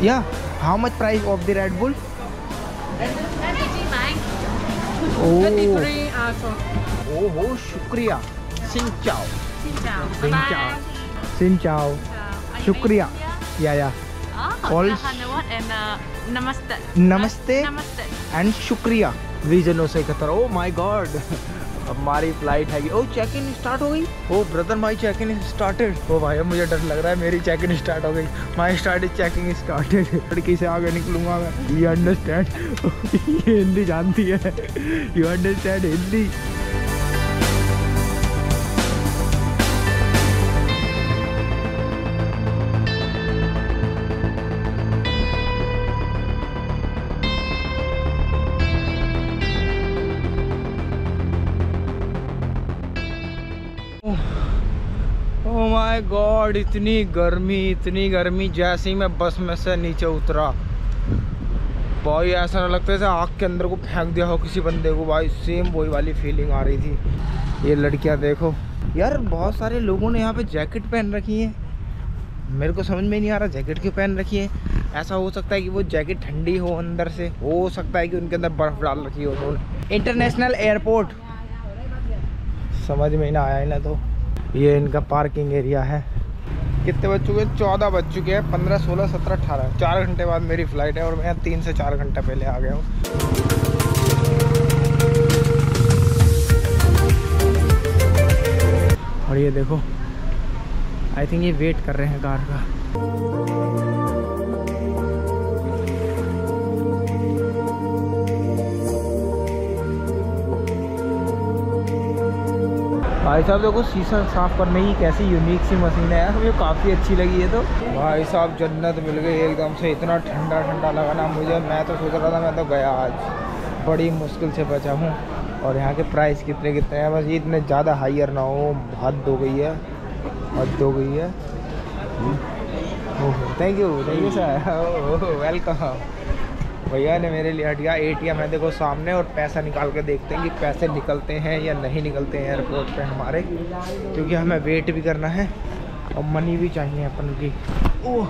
Yeah. How much price of the Red Bull? Oh. 33 also. Oh, oh, शुक्रिया Xin chào. Xin chào. Xin chào. Xin chào. Shukriya. Yeah, yeah. Oh, All- and uh, namaste. Namaste. Namaste. And शुक्रिया रीजनों से Qatar oh my god हमारी flight है oh check in start हो गई? ओ brother my check in started oh, भाई मुझे डर लग रहा है, मेरी चेक इन स्टार्ट हो गई। माय स्टार्ट चेकिंग स्टार्टेड लड़की से आगे निकलूँगा मैं। यू अंडरस्टैंड हिंदी जानती है। You understand Hindi? गॉड, इतनी गर्मी इतनी गर्मी जैसे ही मैं बस में से नीचे उतरा। भाई, ऐसा ना लगता है आग के अंदर को फेंक दिया हो किसी बंदे को। भाई सेम वही वाली फीलिंग आ रही थी। ये लड़कियाँ देखो। यार, बहुत सारे लोगों ने यहाँ पे जैकेट पहन रखी है। मेरे को समझ में नहीं आ रहा जैकेट क्यों पहन रखी है। ऐसा हो सकता है कि वो जैकेट ठंडी हो अंदर से। हो सकता है कि उनके अंदर बर्फ़ डाल रखी हो उन्होंने। इंटरनेशनल एयरपोर्ट समझ में ना आया ना तो। ये इनका पार्किंग एरिया है। कितने बज चुके हैं? चौदह बज चुके हैं पंद्रह सोलह सत्रह अठारह। चार घंटे बाद मेरी फ़्लाइट है और मैं तीन से चार घंटे पहले आ गया हूँ। और ये देखो आई थिंक ये वेट कर रहे हैं कार का। भाई साहब देखो, शीशा साफ़ करने की कैसी यूनिक सी मशीन है मुझे काफ़ी अच्छी लगी है तो। भाई साहब, जन्नत मिल गई एकदम से, इतना ठंडा ठंडा लगा ना मुझे, मैं तो सोच रहा था मैं तो गया आज। बड़ी मुश्किल से बचा हूँ, और यहाँ के प्राइस कितने कितने हैं, बस ये इतने ज़्यादा हाइयर ना हो, हद हो गई है, हद हो गई है। Thank you thank you sir welcome भैया ने मेरे लिए हटिया एटीएम है, देखो सामने और पैसा निकाल के देखते हैं कि पैसे निकलते हैं या नहीं निकलते हैं एयरपोर्ट पे हमारे, क्योंकि हमें वेट भी करना है और मनी भी चाहिए अपन की। ओह!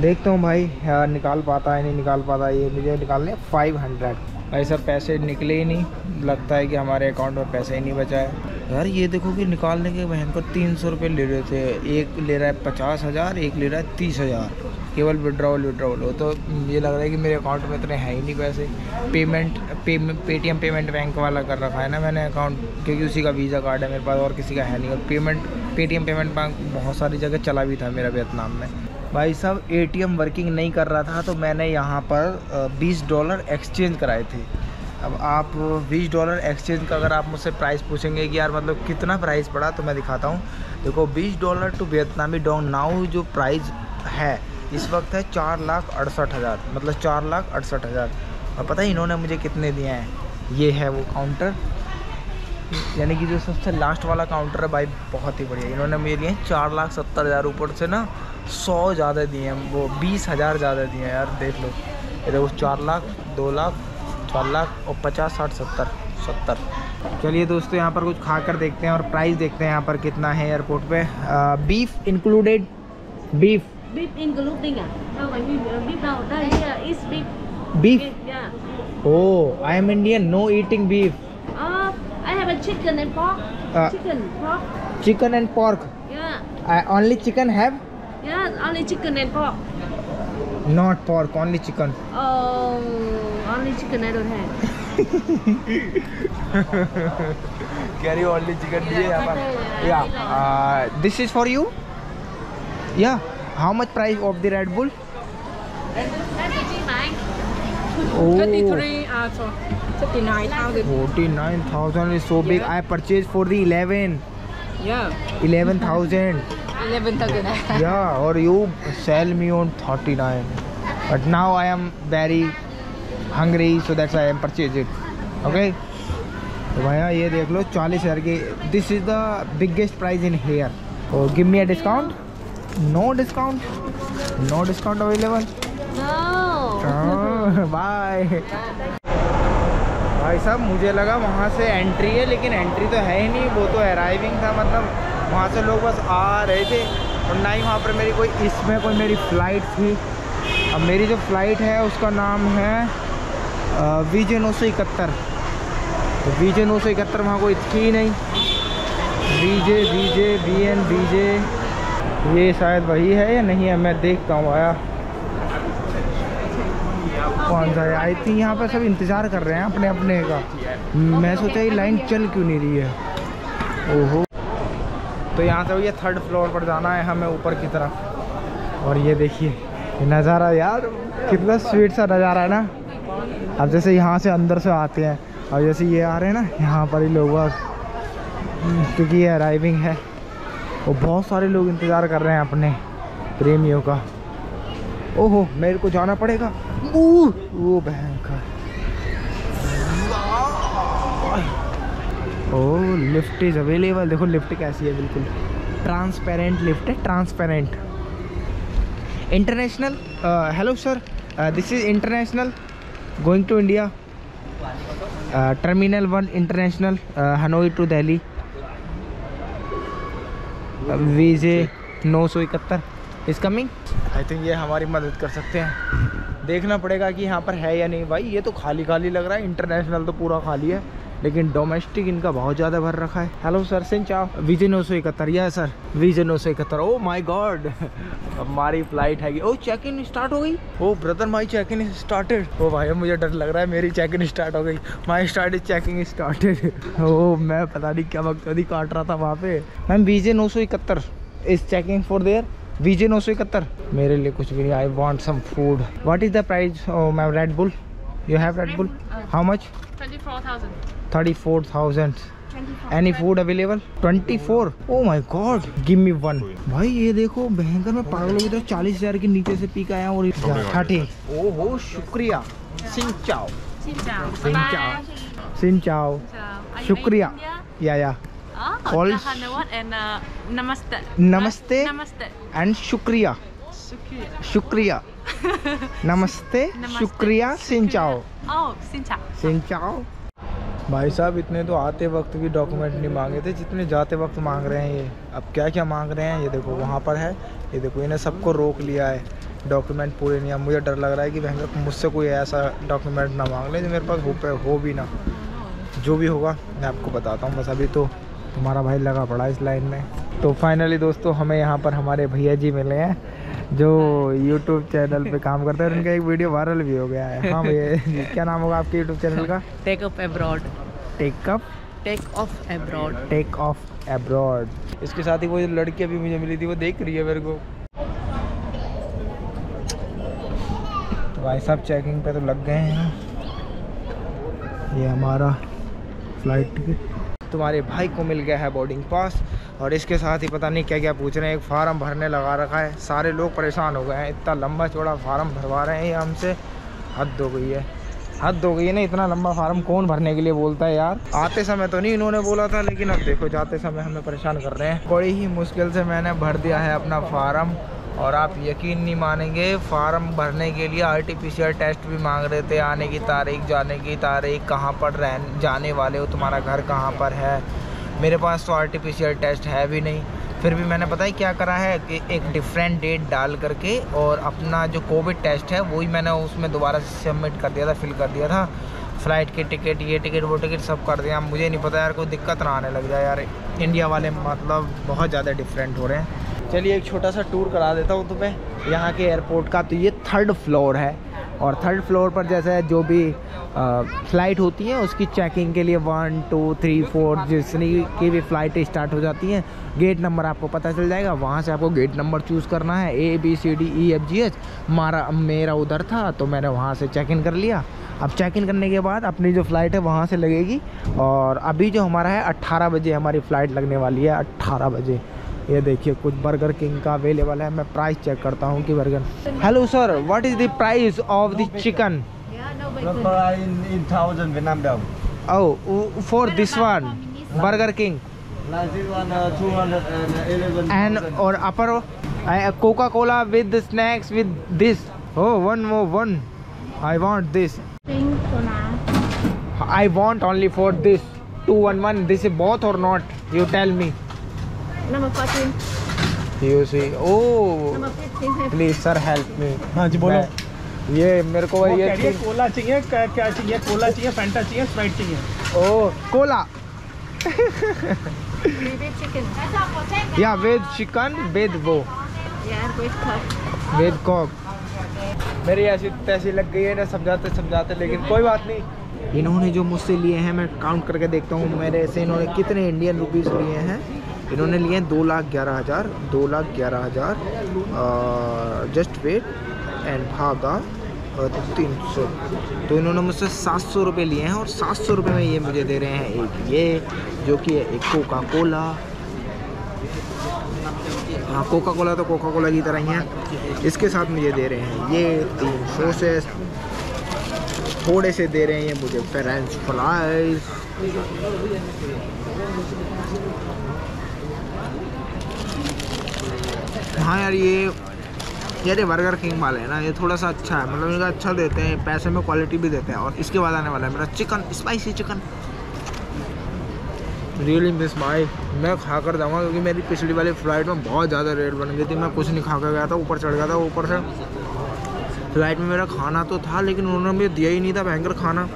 देखता हूँ भाई यार निकाल पाता है, नहीं निकाल पाता, ये मुझे निकालने फाइव हंड्रेड सर पैसे निकले ही नहीं, लगता है कि हमारे अकाउंट में पैसे ही नहीं बचा है। यार, ये देखो कि निकालने के बहन को तीन सौ रुपये ले रहे थे, एक ले रहा है पचास हज़ार, एक ले रहा है तीस हज़ार। केवल विड्रॉवल विड्रॉवल हो तो ये लग रहा है कि मेरे अकाउंट में इतने हैं ही नहीं पैसे। Payment payment Paytm payment bank वाला कर रखा है ना मैंने अकाउंट क्योंकि उसी का वीज़ा कार्ड है मेरे पास और किसी का है नहीं। और पेमेंट पेटीएम पेमेंट बैंक बहुत सारी जगह चला भी था मेरा वियतनाम में। भाई साहब एटीएम वर्किंग नहीं कर रहा था तो मैंने यहाँ पर बीस डॉलर एक्सचेंज कराए थे। अब आप 20 डॉलर एक्सचेंज का अगर आप मुझसे प्राइस पूछेंगे कि यार मतलब कितना प्राइस पड़ा तो मैं दिखाता हूँ। देखो 20 dollar to Vietnamese dong now जो प्राइस है इस वक्त है चार लाख अड़सठ हज़ार मतलब चार लाख अड़सठ हज़ार। और पता है इन्होंने मुझे कितने दिए हैं? ये है वो काउंटर यानी कि जो सबसे लास्ट वाला काउंटर है भाई, बहुत ही बढ़िया। इन्होंने मुझे दिए चार लाख सत्तर हज़ार, ऊपर से ना सौ ज़्यादा दिए हैं। वो बीस हज़ार ज़्यादा दिए हैं यार, देख लो। ये देखो चार लाख, दो लाख, चार लाख और पचास, साठ, सत्तर सत्तर। चलिए दोस्तों, यहाँ पर कुछ खा कर देखते हैं और प्राइस देखते हैं यहाँ पर कितना है एयरपोर्ट पे। Beef included beef beef including ah? No, I mean uh, beef now. That here is beef. Beef? Yeah. Oh, I am Indian. No eating beef. Uh, I have a chicken and pork. Uh, chicken, pork. Chicken and pork. Yeah. I only chicken have? Yeah, only chicken and pork. Not pork, only chicken. Oh, only chicken I don't have. Carry only chicken. Yeah. Uh, uh, this is for you? Yeah. How much price of the Red Bull Oh. 33 also. 39,000. 49000 is so big Yeah. i purchased for the 11 Yeah. 11000 11,000. yeah or you sell me on 39 but now i am very hungry so that's why i am purchased it okay तो भैया ये देख लो चालीस हज़ार की this is the biggest price in here तो give me a discount no discount no discount available No. Bye भाई साहब मुझे लगा वहाँ से एंट्री है लेकिन एंट्री तो है ही नहीं। वो तो अराइविंग था मतलब वहाँ से लोग बस आ रहे थे। और ना ही वहाँ पर मेरी कोई इसमें कोई मेरी फ़्लाइट थी। अब मेरी जो फ़्लाइट है उसका नाम है वीजे नौ सौ इकहत्तर। तो वीजे नौ सौ इकहत्तर वहाँ कोई थी नहीं। VJ VJ V J B N VJ ये शायद वही है या नहीं है? मैं देखता हूँ, आया। कौन सा आई थिंक यहाँ पर सब इंतज़ार कर रहे हैं अपने अपने का। मैं सोचा ये लाइन चल क्यों नहीं रही है? ओहो। तो यहाँ से भैया थर्ड फ्लोर पर जाना है हमें ऊपर की तरफ़। और ये देखिए नज़ारा यार, कितना स्वीट सा नज़ारा है ना। अब जैसे यहाँ से अंदर से आते हैं, और जैसे ये आ रहे हैं ना, यहाँ पर ही लोग क्योंकि ये अराइविंग है। और बहुत सारे लोग इंतज़ार कर रहे हैं अपने प्रेमियों का। ओहो, मेरे को जाना पड़ेगा। वो बहन का ओ, लिफ्ट इज़ अवेलेबल। देखो, लिफ्ट कैसी है, बिल्कुल। ट्रांसपेरेंट लिफ्ट है, transparent. International hello sir this is international going to India terminal one international Hanoi to Delhi VJ नौ सौ इकहत्तर इज़ कमिंग आई थिंक ये हमारी मदद कर सकते हैं। देखना पड़ेगा कि यहाँ पर है या नहीं। भाई, ये तो खाली खाली लग रहा है। इंटरनेशनल तो पूरा खाली है। लेकिन डोमेस्टिक इनका बहुत ज़्यादा भर रखा है। हेलो सर सिंह चाओ विजय नौ सौ इकहत्तर या सर विजय नौ सौ इकहत्तर ओ माई गॉड हमारी फ़्लाइट है ओ चेक इन स्टार्ट हो गई? ओ brother my check in started oh भाई मुझे डर लग रहा है, मेरी चेक इन स्टार्ट हो गई। माई स्टार्ट चेकिंग स्टार्टेड ओ मैं पता नहीं क्या वक्त काट रहा था वहाँ पे। मैम विजय नौ सौ इकहत्तर is checking for there VJ नौ सौ इकहत्तर। मेरे लिए कुछ भी नहीं I want some food what is the price ma'am Red Bull you have Red Bull how much 24,000. Thirty four thousand any food available twenty four oh my god give me one भाई ये देखो भयंकर में पागल हो गया चालीस हज़ार के नीचे से पीक आया और थर्टी ओ हो। शुक्रिया। सिंह चाओ Xin chào. Xin Bye chào. bye. Singh चाओ Chào. Are you शुक्रिया। या या। Oh, All- and uh, Namaste. Namaste. Namaste. And शुक्रिया। Shukriya. शुक्रिया। नमस्ते. शुक्रिया सिंचाओ। सिंचाओ। भाई साहब इतने तो आते वक्त भी डॉक्यूमेंट नहीं मांगे थे जितने जाते वक्त मांग रहे हैं ये। अब क्या क्या मांग रहे हैं ये देखो वहाँ पर है। ये देखो इन्हें सबको रोक लिया है। डॉक्यूमेंट पूरे नहीं अब मुझे डर लग रहा है कि भयंकर मुझसे कोई ऐसा डॉक्यूमेंट ना मांग ले जो मेरे पास हो पे हो भी ना। जो भी होगा मैं आपको बताता हूँ। बस अभी तो तुम्हारा भाई लगा पड़ा इस लाइन में। तो फाइनली दोस्तों हमें यहाँ पर हमारे भैया जी मिले हैं। जो यूट्यूब चैनल पे काम करते हैं उनका एक वीडियो वायरल भी हो गया है। हाँ भैया क्या नाम होगा आपके यूट्यूब चैनल का? Take off abroad. Take up Take off abroad. Take off abroad इसके साथ ही वो जो लड़की अभी मुझे मिली थी वो देख रही है मेरे को। तो भाई साहब चेकिंग पे तो लग गए हैं ये हमारा फ़्लाइट टिकट तुम्हारे भाई को मिल गया है बोर्डिंग पास और इसके साथ ही पता नहीं क्या क्या पूछ रहे हैं। एक फार्म भरने लगा रखा है। सारे लोग परेशान हो गए हैं। इतना लंबा चौड़ा फार्म भरवा रहे हैं। ये हमसे हद हो गई है। हद हो गई है ना इतना लंबा फार्म कौन भरने के लिए बोलता है यार? आते समय तो नहीं इन्होंने बोला था, लेकिन अब देखो, जाते समय हमें परेशान कर रहे हैं। बड़ी ही मुश्किल से मैंने भर दिया है अपना फार्म। और आप यकीन नहीं मानेंगे, फार्म भरने के लिए आर टेस्ट भी मांग रहे थे। आने की तारीख, जाने की तारीख, कहाँ पर रह जाने वाले हो, तुम्हारा घर कहाँ पर है? मेरे पास तो आरटीपीसीएल टेस्ट है भी नहीं। फिर भी मैंने पता है क्या करा है कि एक डिफरेंट डेट डाल करके और अपना जो कोविड टेस्ट है वही मैंने उसमें दोबारा से सबमिट कर दिया था फिल कर दिया था। फ़्लाइट की टिकट ये टिकट वो टिकट सब कर दिया। मुझे नहीं पता यार, कोई दिक्कत ना आने लग जाए यार। इंडिया वाले मतलब बहुत ज़्यादा डिफरेंट हो रहे हैं। चलिए एक छोटा सा टूर करा देता हूँ तुम्हें। यहाँ के एयरपोर्ट का तो ये थर्ड फ्लोर है। और थर्ड फ्लोर पर जैसे जो भी फ़्लाइट होती है, उसकी चेकिंग के लिए वन टू थ्री फोर जितनी की भी फ़्लाइट स्टार्ट हो जाती हैं गेट नंबर आपको पता चल जाएगा। वहाँ से आपको गेट नंबर चूज़ करना है A B C D E F G H मारा, मेरा उधर था तो मैंने वहाँ से चेक इन कर लिया। अब चेक इन करने के बाद अपनी जो फ़्लाइट है, वहाँ से लगेगी। और अभी जो हमारा है 18 बजे हमारी फ़्लाइट लगने वाली है 18 बजे। ये देखिए कुछ बर्गर किंग का अवेलेबल है। मैं प्राइस चेक करता हूँ कि burger hello sir what is the price of the chicken for this one Burger King and और upper Coca Cola with snacks with this हो वन वो one I want this I want only for this two one one this is both और not you tell me Number 14. You see. Oh, Number 15. please sir help me. हाँ जी बोलो ये मेरे को वो ये कोला चाहिए क्या क्या चाहिए कोला चाहिए फैंटा चाहिए स्प्राइट चाहिए ओ कोला. या वेज चिकन वेज वो यार कोई खा वेज कॉक मेरी ऐसी तैसी लग गई है ना समझाते समझाते लेकिन कोई बात नहीं इन्होंने जो मुझसे लिए हैं मैं काउंट करके देखता हूँ मेरे से इन्होंने कितने इंडियन रुपीस लिए हैं इन्होंने लिए हैं दो लाख ग्यारह हज़ार, दो लाख ग्यारह हज़ार जस्ट वेट एंड भागा तीन सौ। तो इन्होंने मुझसे सात सौ रुपये लिए हैं और सात सौ रुपये में ये मुझे दे रहे हैं एक ये, जो कि है एक कोका कोला हाँ कोका कोला तो कोका कोला की तरह ही है। इसके साथ मुझे दे रहे हैं ये तीन सौ से थोड़े से दे रहे हैं ये मुझे फ्रेंच फ्राइज हाँ यार, ये यार ये बर्गर किंग वाले हैं ना, ये थोड़ा सा अच्छा है। मतलब इनका अच्छा देते हैं, पैसे में क्वालिटी भी देते हैं, और इसके बाद आने वाला है मेरा chicken spicy chicken really miss my मैं खा कर जाऊँगा, क्योंकि मेरी पिछली वाली फ़्लाइट में बहुत ज़्यादा रेट बन गई थी। मैं कुछ नहीं खा कर गया था, ऊपर चढ़ गया था, ऊपर से। फ़्लाइट में मेरा खाना तो था, लेकिन उन्होंने मुझे दिया ही नहीं था, भयंकर खाना।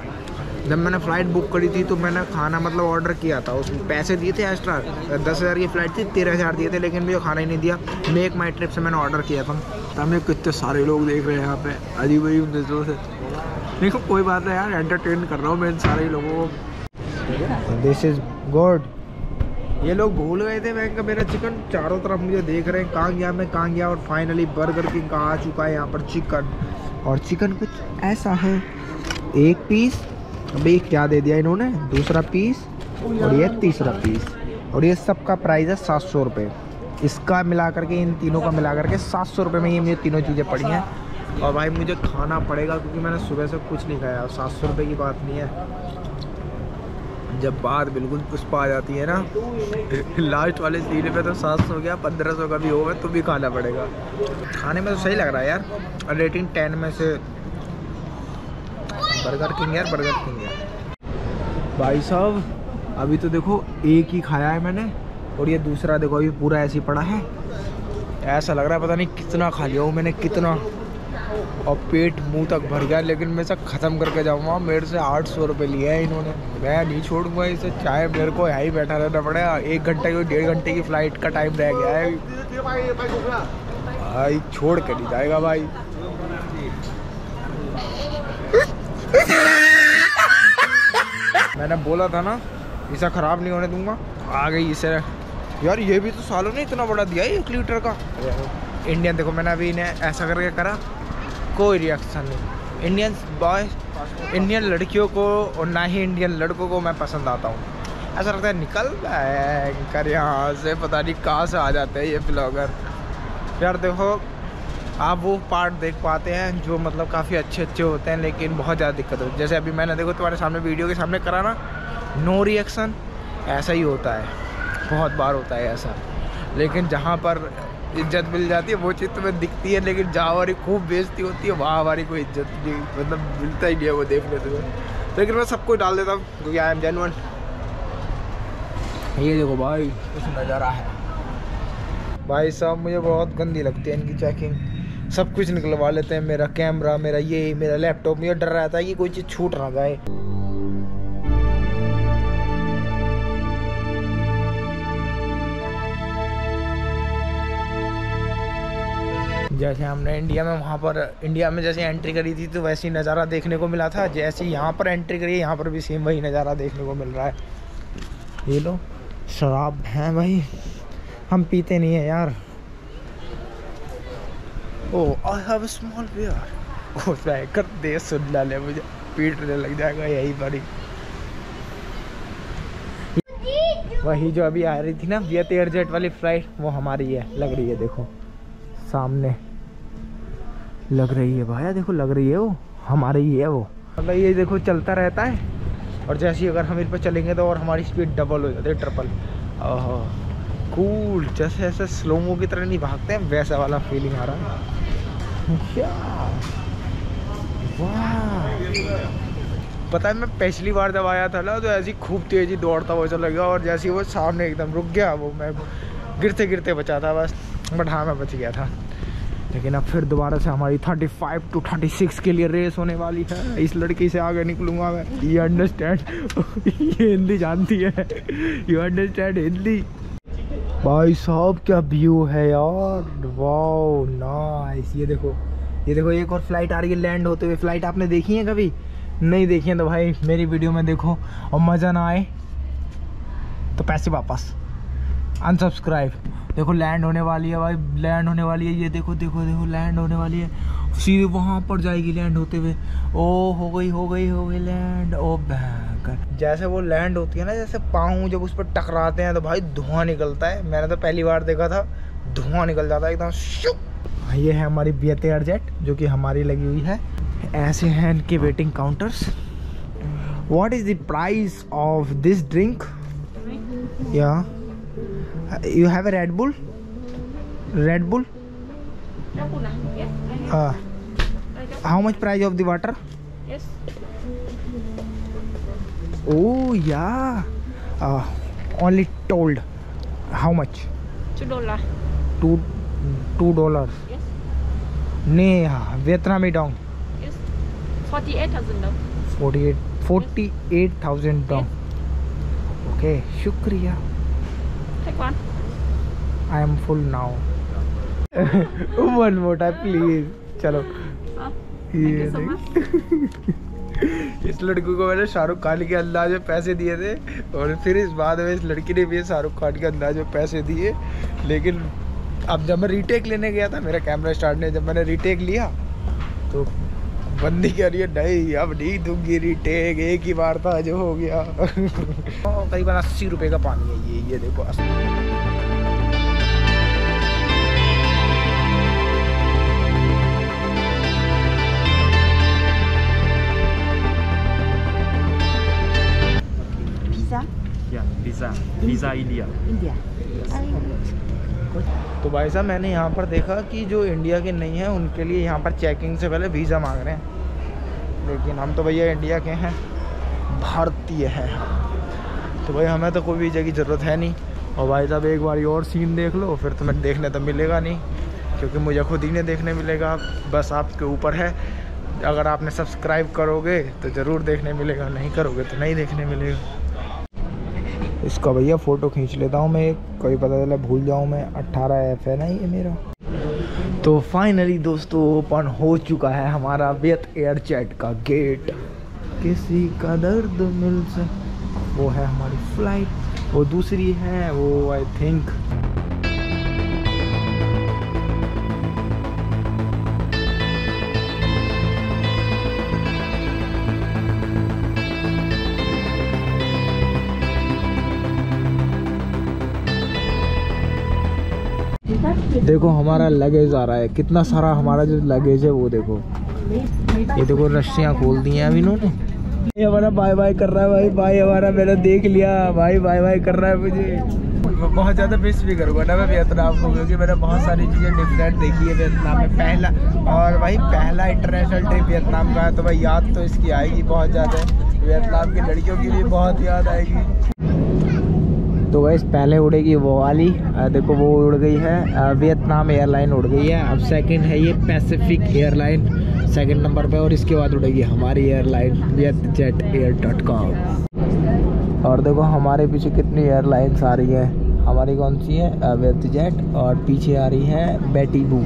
जब मैंने फ़्लाइट बुक करी थी तो मैंने खाना मतलब ऑर्डर किया था। उसमें पैसे दिए थे एक्स्ट्रा दस हज़ार की फ़्लाइट थी तेरह हज़ार दिए थे लेकिन मुझे खाना ही नहीं दिया। मेक माई ट्रिप से मैंने ऑर्डर किया था। हमें कितने सारे लोग देख रहे हैं यहाँ पे अजीब अजीब नज़रों से। देखो कोई बात नहीं यार एंटरटेन कर रहा हूँ मैं इन सारे लोगों को। दिस इज़ गुड ये लोग भूल गए थे मैं मेरा चिकन चारों तरफ़ मुझे देख रहे हैं कहाँ गया मैं कहाँ गया और फाइनली बर्गर किंग का आ चुका है यहाँ पर चिकन और चिकन कुछ ऐसा है एक पीस अभी क्या दे दिया इन्होंने? दूसरा पीस और ये तीसरा पीस और ये सबका प्राइस है सात सौ रुपये इसका मिला करके इन तीनों का मिला करके सात सौ रुपये में ये मुझे तीनों चीज़ें पड़ी हैं। और भाई मुझे खाना पड़ेगा क्योंकि मैंने सुबह से कुछ नहीं खाया। और सात सौ रुपये की बात नहीं है। जब बात बिल्कुल पुष्पा आ जाती है ना लास्ट वाले सीने पे तो सात सौ गया पंद्रह सौ का भी होगा तो भी खाना पड़ेगा। खाने में तो सही लग रहा है यार। रेटिंग टेन में से बर्गर किंग यार, बर्गर किंग यार। भाई साहब, अभी तो देखो एक ही खाया है मैंने, और ये दूसरा देखो अभी पूरा ऐसे ही पड़ा है। ऐसा लग रहा है पता नहीं कितना खा लिया हूँ मैंने, कितना। और पेट मुँह तक भर गया, लेकिन मैं सब ख़त्म करके जाऊँगा। मेरे से आठ सौ रुपये लिए हैं इन्होंने। मैं नहीं छोड़ूँगा इसे, चाहे मेरे को यहाँ ही बैठा रहना पड़ेगा एक घंटे की, डेढ़ घंटे की फ़्लाइट का टाइम रह गया है। भाई, छोड़ कर नहीं जाएगा भाई। मैंने बोला था ना, इसे ख़राब नहीं होने दूँगा। आ गई इसे। यार, ये भी तो सालों ने इतना बड़ा दिया एक लीटर का। इंडियन देखो, मैंने अभी इन्हें ऐसा करके करा, कोई रिएक्शन नहीं। इंडियन बॉय इंडियन लड़कियों को और ना ही इंडियन लड़कों को मैं पसंद आता हूँ। ऐसा लगता है, निकल कर यहाँ से, पता नहीं कहाँ से आ जाते हैं ये ब्लॉगर यार, देखो आप वो पार्ट देख पाते हैं जो मतलब काफ़ी अच्छे अच्छे होते हैं, लेकिन बहुत ज़्यादा दिक्कत होती है। जैसे अभी मैंने देखो तुम्हारे सामने वीडियो के सामने करा ना नो रिएक्शन ऐसा ही होता है। बहुत बार होता है ऐसा। लेकिन जहाँ पर इज़्ज़त मिल जाती है, वो चीज़ तुम्हें दिखती है, लेकिन जहाँ हमारी खूब बेजती होती है, वहाँ हमारी कोई इज़्ज़त नहीं मतलब मिलता ही नहीं है वो देखने तुम्हें लेकिन मैं सब कुछ डाल देता हूँ, क्योंकि आई एम जेनवन ये देखो भाई कुछ नज़ारा है। भाई साहब, मुझे बहुत गंदी लगती है इनकी चेकिंग सब कुछ निकलवा लेते हैं, मेरा कैमरा मेरा ये, मेरा लैपटॉप मुझे डर रहता है कि कोई चीज़ छूट ना जाए। जैसे हमने इंडिया में वहाँ पर इंडिया में जैसे एंट्री करी थी तो वैसे ही नज़ारा देखने को मिला था। जैसे यहाँ पर एंट्री करी, यहाँ पर भी सेम वही नज़ारा देखने को मिल रहा है। ये लो, शराब है भाई। हम पीते नहीं है यार। ओ I have a small beer ओ कर दे, सुन ला ले मुझे। पीटने लग जाएगा, यही बड़ी। वही जो अभी आ रही थी ना वियत एयरजेट वाली फ़्लाइट वो हमारी है, लग रही है, देखो। सामने। लग रही है भाया देखो, लग रही है वो। हमारी ही है वो। मतलब ये देखो, चलता रहता है। और जैसे ही अगर हम इस पर चलेंगे तो और हमारी स्पीड डबल हो जाती है ट्रिपल ओहो कूल जैसे ऐसे स्लोमो की तरह नहीं भागते हैं, वैसा वाला फीलिंग आ रहा है। पता है, मैं पिछली बार जब आया था ना तो ऐसी खूब तेज़ी दौड़ता हुआ चला गया और जैसे वो सामने एकदम रुक गया, वो मैं गिरते गिरते बचा था बस। बट हाँ मैं बच गया था। लेकिन अब फिर दोबारा से हमारी 35 टू 36 के लिए रेस होने वाली है। इस लड़की से आगे निकलूँगा मैं। ये अंडरस्टैंड ये हिंदी जानती है। You understand Hindi. भाई साहब, क्या व्यू है यार? वाओ नाइस ये देखो ये देखो, एक और फ़्लाइट आ रही है लैंड होते हुए। फ़्लाइट आपने देखी है कभी? नहीं देखी है तो भाई, मेरी वीडियो में देखो और मज़ा ना आए। तो पैसे वापस। अनसब्सक्राइब देखो लैंड होने वाली है भाई लैंड होने वाली है। ये देखो देखो देखो लैंड होने वाली है। सीधे वहाँ पर जाएगी लैंड होते हुए। ओ हो गई हो गई हो गई लैंड ओ भयंकर जैसे वो लैंड होती है ना जैसे पाँव जब उस पर टकराते हैं तो भाई धुआँ निकलता है मैंने तो पहली बार देखा था धुआँ निकल जाता है एकदम शुक ये है हमारी बी एयर जेट जो कि हमारी लगी हुई है ऐसे हैं इनके waiting counters what is the price of this drink या you have a Red Bull? Red Bull? Red Bull ah? Yes. Uh, how much Oh yeah. Uh, only told. How much? Two dollar. Two two dollars. Yes. Nee, हाँ, Vietnamese dong. Yes. Forty eight thousand dong. 48 48,000 dong. Okay, शुक्रिया. Take one. I am full now. One more time please. चलो. Huh? ये you so देख। इस लड़की को मैंने शाहरुख खान के अंदाज में पैसे दिए थे और फिर इस बाद में इस लड़की ने भी शाहरुख खान के अंदाज में पैसे दिए। लेकिन अब जब मैं रीटेक लेने गया था, मेरा कैमरा स्टार्ट ने जब मैंने रीटेक लिया तो बंदी कह रही है, नहीं, अब नहीं दूँगी रीटेक एक ही बार था, जो हो गया। करीबन अस्सी रुपये का पानी है ये ये देखो अस्सी। Pizza. Pizza India. India. तो भाई साहब मैंने यहाँ पर देखा कि जो इंडिया के नहीं हैं उनके लिए यहाँ पर चेकिंग से पहले वीज़ा मांग रहे हैं। लेकिन हम तो भैया इंडिया के हैं भारतीय हैं तो भाई हमें तो कोई वीज़ा की ज़रूरत है नहीं। और भाई साहब एक बार और सीन देख लो फिर तुम्हें देखने तो मिलेगा नहीं क्योंकि मुझे खुद ही नहीं देखने मिलेगा। बस आपके ऊपर है। अगर आपने सब्सक्राइब करोगे तो ज़रूर देखने मिलेगा नहीं करोगे तो नहीं देखने मिलेगा। इसका भैया फ़ोटो खींच लेता हूँ मैं कभी पता चला भूल जाऊँ मैं। 18 एफ़ है ना ये मेरा। तो फाइनली दोस्तों ओपन हो चुका है हमारा वियत एयर चैट का गेट किसी का दर्द मिल से, वो है हमारी फ़्लाइट वो दूसरी है, वो आई थिंक देखो, हमारा लगेज आ रहा है। कितना सारा हमारा जो लगेज है, वो देखो। ये देखो, रस्सियाँ खोल दी हैं अभी इन्होंने। ये हमारा बाय बाय कर रहा है भाई। भाई हमारा, मैंने देख लिया। भाई बाय बाय कर रहा है मुझे। बहुत ज़्यादा मिस भी करूँगा ना मैं वियतनाम को, क्योंकि मैंने बहुत सारी चीज़ें डिफरेंट देखी है वियतनाम में। पहला और भाई, पहला इंटरनेशनल ट्रिप वियतनाम का है तो भाई याद तो इसकी आएगी बहुत ज़्यादा। वियतनाम की लड़कियों की भी बहुत याद आएगी। तो वैसे पहले उड़ेगी वो वाली। देखो, वो उड़ गई है। वियतनाम एयरलाइन उड़ गई है। अब सेकंड है ये पैसिफिक एयरलाइन सेकंड नंबर पे, और इसके बाद उड़ेगी हमारी airline Viet Jet Air dot com और देखो, हमारे पीछे कितनी एयरलाइंस आ रही है। हमारी कौन सी है? वियत जेट और पीछे आ रही है बेटी बू